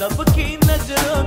सबकी नज़रों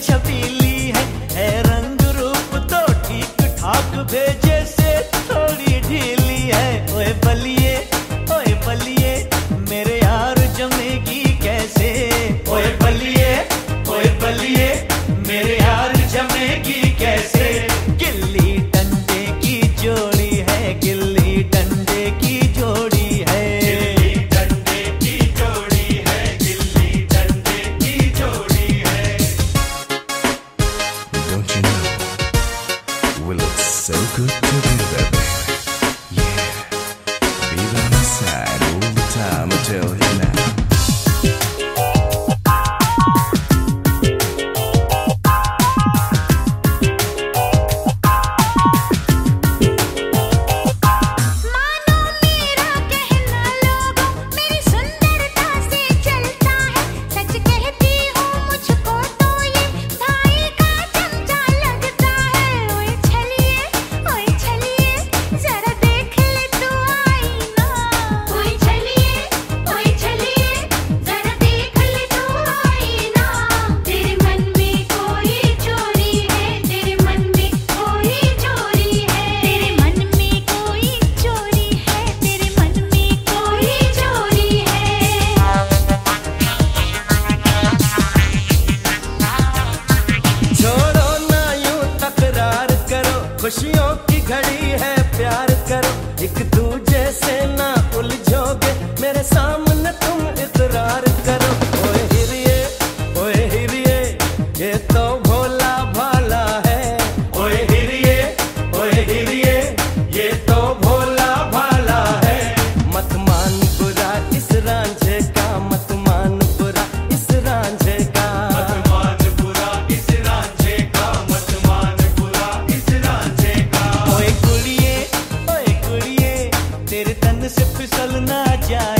Chubby. जाए